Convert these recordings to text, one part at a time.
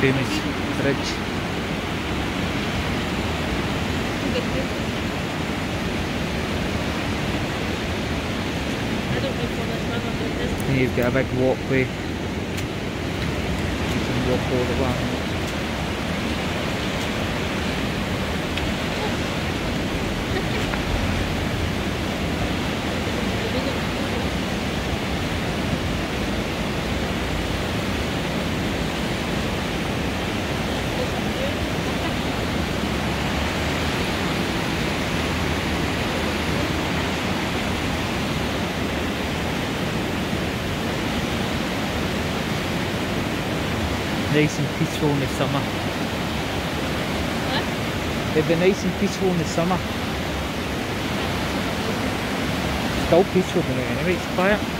famous this And you've got a big walkway. You can walk all the way. Nice and peaceful in the summer. It'd be nice and peaceful in the summer. Still peaceful anyway, it's quiet.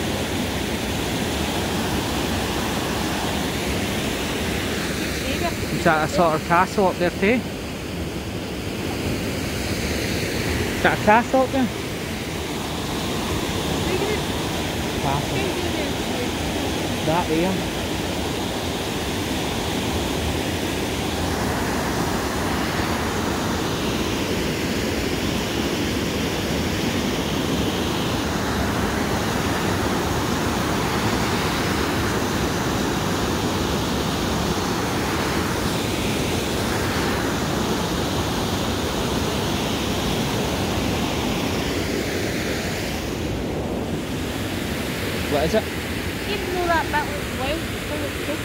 Yes, it's. Is that up there? Is that a sort of castle up there too? Is that a castle up there? Castle. That there. vậy chứ. Tiếp luôn là bạn với con lực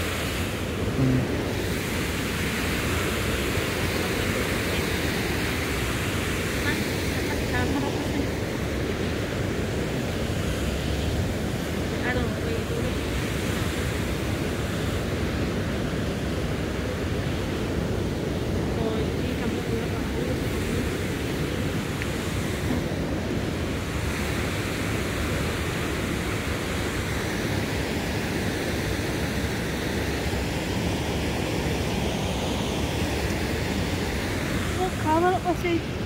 What colour was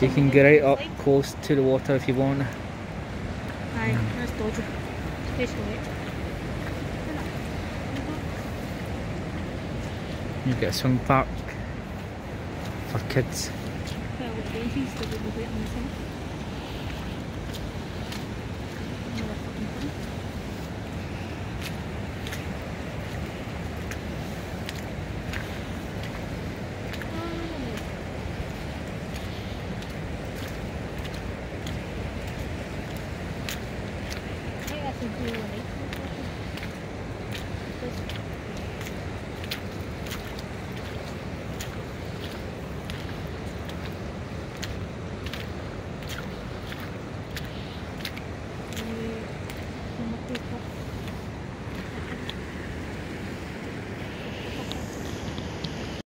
You can get right up close to the water if you want. Aye, that's dodgy. Especially. You get a swing park for kids. Well, the babies that will be waiting missing. Another Oh. I think